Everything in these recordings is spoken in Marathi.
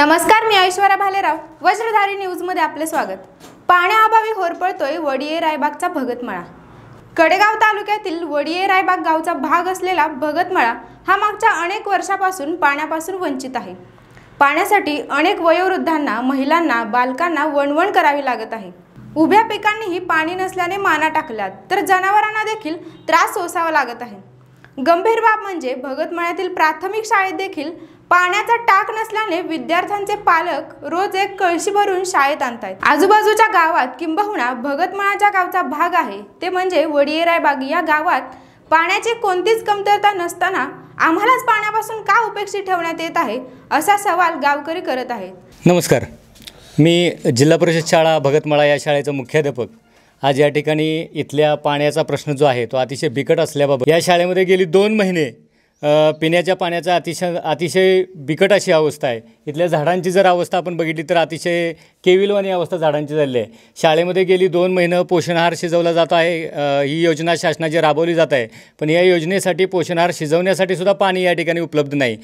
नमस्कार मी ऐश्वर्या भालेराव. वज्रधारी न्यूजमध्ये आपले स्वागत. पाण्याअभावी होरपळतोय वडिये रायबागचा भगतमळा. कडेगाव तालुक्यातील वडिये रायबाग गावचा भाग असलेला भगतमळा हा मागच्या अनेक वर्षापासून पाण्यापासून वंचित आहे. पाण्यासाठी अनेक वयोवृद्धांना महिलांना बालकांना वणवण करावी लागत आहे. उभ्या पिकांनीही पाणी नसल्याने माना टाकल्यात तर जनावरांना देखील त्रास सोसावा लागत आहे. गंभीर बाब म्हणजे भगतमळ्यातील प्राथमिक शाळेत देखील पाण्याचा टाक नसल्याने विद्यार्थ्यांचे पालक रोज एक कळशी भरून शाळेत आणतात आजूबाजूच्या गावात किंबहुना भगतमळाच्या गावचा भाग आहे. ते म्हणजे वडियेरायबाग या गावात पाण्याची कोणतीच कमतरता नसताना आम्हालाच पाण्यापासून का उपेक्षित ठेवण्यात येत आहे असा सवाल गावकरी करत आहेत. नमस्कार. मी जिल्हा परिषद शाळा भगतमळा या शाळेचा मुख्याध्यापक. आज या ठिकाणी इथल्या पाण्याचा प्रश्न जो आहे तो अतिशय बिकट असल्याबाबत या शाळेमध्ये गेली दोन महिने पिण्याच्या पाण्याचा अतिशय अतिशय बिकट अशी अवस्था आहे. इथल्या झाडांची जर अवस्था आपण बघितली तर अतिशय केविलवाणी अवस्था झाडांची झालेली आहे. शाळेमध्ये गेली दोन महिनं पोषण आहार शिजवला जात आहे. ही योजना शासनाची राबवली जात आहे. पण या योजनेसाठी पोषण आहार शिजवण्यासाठी सुद्धा पाणी या ठिकाणी उपलब्ध नाही.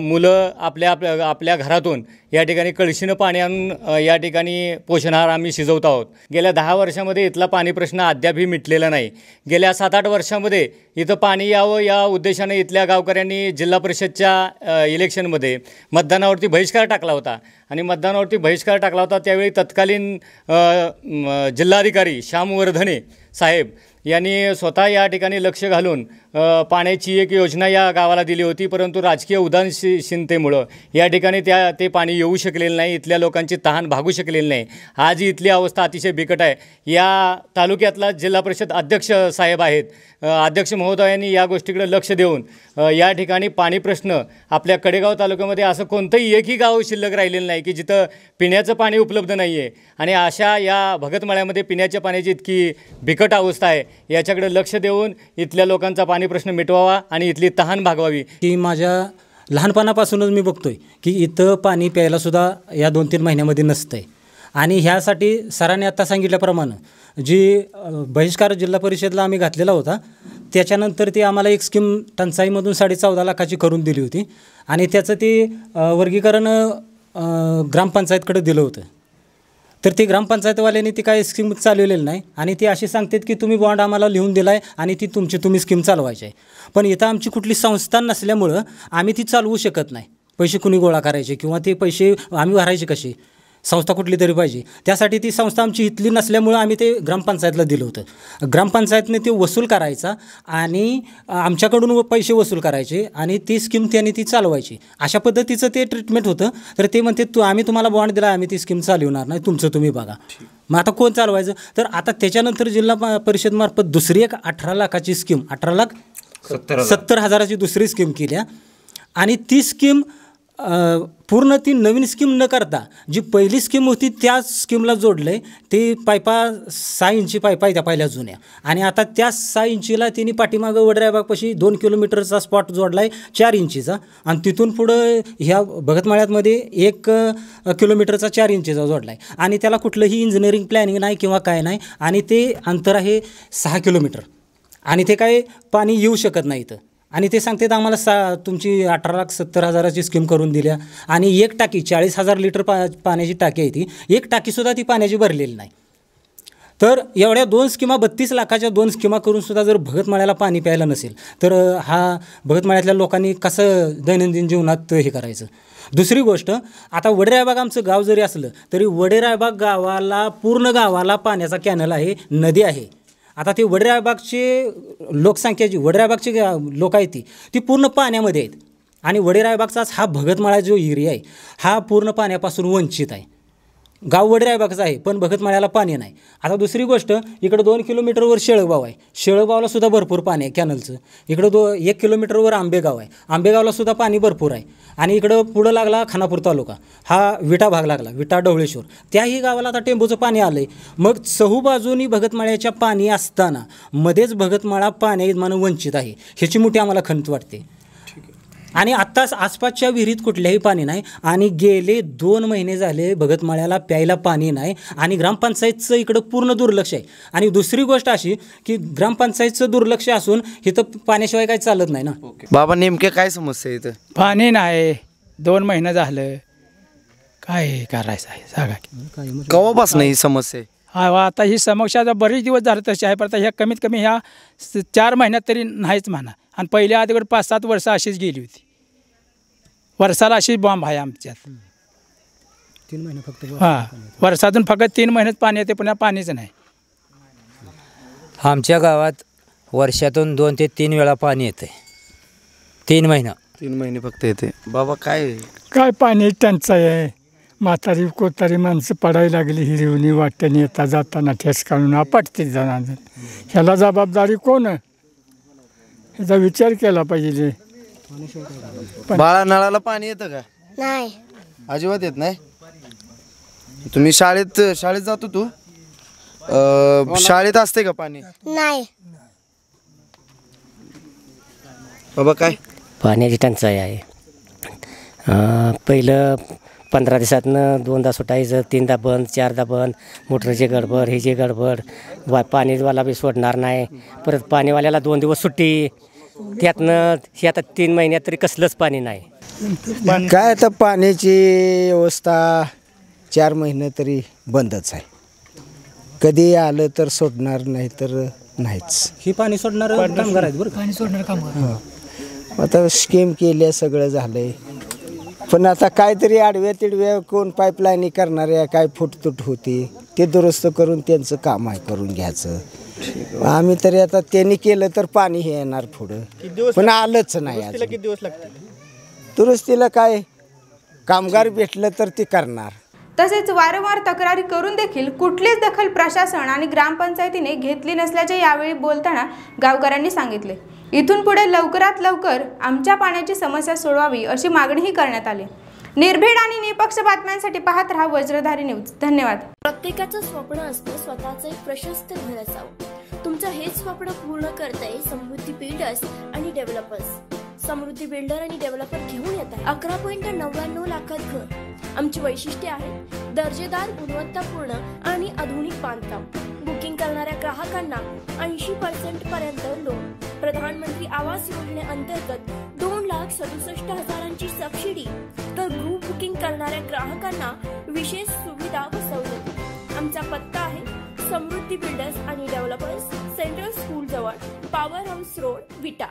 मुलं आपल्या आपल्या आपल्या घरातून या ठिकाणी कळशीनं पाणी आणून या ठिकाणी पोषण आहार आम्ही शिजवत आहोत. गेल्या दहा वर्षामध्ये इथला पाणी प्रश्न अद्यापही मिटलेला नाही. गेल्या सात आठ वर्षामध्ये इथं पाणी यावं या उद्देशाने इथल्या गावकऱ्यांनी जिल्हा परिषदच्या इलेक्शनमध्ये मतदानावरती बहिष्कार टाकला होता. आणि मतदानावरती बहिष्कार टाकला होता त्यावेळी तत्कालीन जिल्हाधिकारी श्याम वर्धने साहेब यांनी स्वतः या ठिकाणी लक्ष घालून पाण्याची एक योजना या गावाला दिली होती परंतु राजकीय उदासीनतेमुळं या ठिकाणी त्या ते पाणी येऊ शकलेलं नाही इथल्या लोकांची तहान भागू शकलेली नाही. आज इथली अवस्था अतिशय बिकट आहे. या तालुक्यातला जिल्हा परिषद अध्यक्ष साहेब आहेत. अध्यक्ष महोदयांनी या गोष्टीकडे लक्ष देऊन या ठिकाणी पाणी प्रश्न आपल्या कडेगाव तालुक्यामध्ये असं कोणतंही एकही गाव शिल्लक राहिलेलं नाही की जिथं पिण्याचं पाणी उपलब्ध नाही आहे आणि अशा या भगतमाळ्यामध्ये पिण्याच्या पाण्याची इतकी बिकट अवस्था आहे. याच्याकडे लक्ष देऊन इथल्या लोकांचा पाणी प्रश्न मिटवावा आणि इथली तहान भागवावी. की माझ्या लहानपणापासूनच मी बघतोय की इथं पाणी प्यायलासुद्धा या दोन तीन महिन्यामध्ये नसतं आहे आणि ह्यासाठी सरांनी आत्ता सांगितल्याप्रमाणे जी बहिष्कार जिल्हा परिषदला आम्ही घातलेला होता त्याच्यानंतर ती आम्हाला एक स्कीम टंचाईमधून साडे चौदा लाखाची करून दिली होती. आणि त्याचं ते वर्गीकरण ग्रामपंचायतकडे दिलं होतं. तर ती ग्रामपंचायतवाल्यांनी ती काही स्कीम चालवलेली नाही. आणि ती अशी सांगतात की तुम्ही बॉन्ड आम्हाला लिहून दिला आहे आणि ती तुमची तुम्ही स्कीम चालवायची आहे. पण इथं आमची कुठली संस्था नसल्यामुळं आम्ही ती चालवू शकत नाही. पैसे कुणी गोळा करायचे किंवा ते पैसे आम्ही भरायचे कसे? संस्था कुठली तरी पाहिजे. त्यासाठी ती संस्था आमची इथली नसल्यामुळं आम्ही ते ग्रामपंचायतला दिलं होतं. ग्रामपंचायतने ते वसूल करायचा आणि आमच्याकडून व- पैसे वसूल करायचे आणि ती स्कीम त्यांनी ती चालवायची. अशा पद्धतीचं ते ट्रीटमेंट होतं. तर ते म्हणते तू आम्ही तुम्हाला बॉन्ड दिला आम्ही ती स्कीम चालवणार नाही. तुमचं तुम्ही बघा. मग आता कोण चालवायचं? तर आता त्याच्यानंतर जिल्हा परिषदमार्फत दुसरी एक अठरा लाखाची स्कीम अठरा लाख सत्तर हजाराची दुसरी स्कीम केल्या. आणि ती स्कीम पूर्ण ती नवीन स्कीम न करता जी पहिली स्कीम होती त्या स्कीमला जोडलं आहे ती पायपा सहा इंची पायपा आहे त्या पहिल्या जुन्या. आणि आता त्या सहा इंचीला तिने पाठीमागं वडरायबागपाशी दोन किलोमीटरचा स्पॉट जोडला आहे चार इंचीचा. आणि तिथून पुढं ह्या भगतमाळ्यामध्ये एक किलोमीटरचा चार इंचीचा जोडला आहे आणि त्याला कुठलंही इंजिनिअरिंग प्लॅनिंग नाही किंवा काय नाही. आणि ते अंतर आहे सहा किलोमीटर. आणि ते काय पाणी येऊ शकत नाही इथं. आणि ते सांगतात आम्हाला सा तुमची अठरा लाख सत्तर हजाराची स्कीम करून दिल्या. आणि एक टाकी चाळीस हजार लिटर पा पाण्याची टाकी आहे ती एक टाकीसुद्धा ती पाण्याची भरलेली नाही. तर एवढ्या दोन स्कीमा बत्तीस लाखाच्या दोन स्कीमा करूनसुद्धा जर भगतमाळ्याला पाणी प्यायला नसेल तर हा भगतमाळ्यातल्या लोकांनी कसं दैनंदिन जीवनात हे करायचं? दुसरी गोष्ट आता वडेरायबाग आमचं गाव जरी असलं तरी वडेरायबाग गावाला पूर्ण गावाला पाण्याचा कॅनल आहे नदी आहे. आता ते वडरायबागचे लोकसंख्या जी वडरायबागची लोक आहेत ती ती पूर्ण पाण्यामध्ये आहेत. आणि वडेरायबागचाच हा भगतमाळा जो एरिया आहे हा पूर्ण पाण्यापासून वंचित आहे. गाव वडरायबागचं आहे पण भगतमाळ्याला पाणी नाही. आता दुसरी गोष्ट इकडं दोन किलोमीटरवर शेळगाव आहे. शेळगावला सुद्धा भरपूर पाणी आहे कॅनलचं इकडं दो एक किलोमीटरवर आंबेगाव आहे. आंबेगावला सुद्धा पाणी भरपूर आहे. आणि इकडं पुढं लागला खानापूर तालुका. हा विटा भाग लागला विटा डवळेश्वर त्याही गावाला आता टेंबूचं पाणी आलं आहे मग चहूबाजूनी भगतमाळ्याच्या पाणी असताना मध्येच भगतमाळा पाण्यामानं वंचित आहे. ह्याची मोठी आम्हाला खंत वाटते. आणि आत्ताच आसपासच्या विहिरीत कुठल्याही पाणी नाही आणि गेले दोन महिने झाले भगतमाळ्याला प्यायला पाणी नाही आणि ग्रामपंचायतचं इकडं पूर्ण दुर्लक्ष आहे. आणि दुसरी गोष्ट अशी की ग्रामपंचायतचं दुर्लक्ष असून इथं पाण्याशिवाय काही चालत नाही ना. बाबा नेमके काय समस्या आहे इथं? पाणी नाही. दोन महिनं झालं. काय करायचं आहे? सांगा की. कवापासून ही समस्या आहे? हा आता ही समस्या आता बरेच दिवस झाले तशी आहे पण आता ह्या कमीत कमी ह्या स- चार महिन्यात तरी नाहीच म्हणा. आणि पहिल्या आधीवर पाच सात वर्ष अशीच गेली होती. वर्षाला अशीच बॉम्ब आहे आमच्यात. तीन महिने फक्त हां वर्षातून फक्त तीन महिन्यात पाणी येते पुन्हा पाणीच नाही. आमच्या गावात वर्षातून दोन ते तीन वेळा पाणी येते. तीन महिना. तीन महिने फक्त येते. बाबा काय? काय पाणी टंचाई आहे? म्हातारी कोतारी माणसं पडायला लागली हिरवणी वाट्याने येता जाताना ठेस काढून आपटते जाणार ह्याला जबाबदारी कोण आहे? ह्याचा विचार केला पाहिजे बाळा नळाला पाणी येतं का? नाही. अजिबात येत नाही? तुम्ही शाळेत शाळेत जातो तू? अं, शाळेत असते का पाणी? नाही. बाबा काय? पाण्याची टंचाई आहे. अं, पहिलं पंधरा दिवसातनं दोनदा सुटायचं तीनदा बंद चारदा बंद मोटरची गडबड ह्याची गडबड वा पाणीवाला बी सोडणार नाही. परत पाणीवाल्याला दोन दिवस सुट्टी. त्यातनं हे आता तीन महिन्यात तरी कसलंच पाणी नाही. काय आता पाण्याची व्यवस्था चार महिने तरी बंदच आहे. कधी आलं तर सोडणार नाही तर नाहीच. ही पाणी सोडणार कामगार आहेत बरं पाणी सोडणार आता स्कीम केल्या सगळं झालंय. पण आता काहीतरी आडव्या तिडव्या कोण पाईपलाईनी करणाऱ्या काय फुटतूट होती ते दुरुस्त करून त्यांचं काम आहे करून घ्यायचं. आम्ही तरी आता त्यांनी केलं तर पाणी हे येणार पुढं. पण आलंच नाही अजून. किती दिवस लागतील? दुरुस्तीला काय? कामगार भेटलं तर ते करणार. तसेच वारंवार तक्रारी करून देखील कुठलीच दखल प्रशासन आणि ग्रामपंचायतीने घेतली नसल्याचे यावेळी बोलताना गावकऱ्यांनी सांगितले. इथून पुढे लवकरात लवकर आमच्या पाण्याची समस्या सोडवावी अशी मागणीही करण्यात आली. निर्भीड आणि निपक्ष बातम्यांसाठी पाहत राहा वज्रधारी न्यूज. धन्यवाद. प्रत्येकाचं स्वप्न असतं स्वतःचं एक प्रशस्त घर असावं. तुमचं हेच स्वप्न पूर्ण करताय समृद्धी बिल्डर्स आणि डेव्हलपर्स समृद्धी बिल्डर आणि डेव्हलपर घेऊन येत आहे अकरा पॉईंट नव्याण्णव लाखात घर. आमची वैशिष्ट्ये आहेत. दर्जेदार गुणवत्तापूर्ण आणि आधुनिक बांधकाम. बुकिंग करणाऱ्या ग्राहकांना ऐंशी पर्सेंट पर्यंत लोन प्रधानमंत्री आवास योजनेअंतर्गत दोन लाख सदुसष्ट हजारांची सबसिडी तर ग्रुप बुकिंग करणाऱ्या ग्राहकांना विशेष सुविधा व सवलती. आमचा पत्ता समृद्धी बिल्डर्स आणि डेव्हलपर्स सेंट्रल स्कूल जवळ पॉवर हाऊस रोड विटा.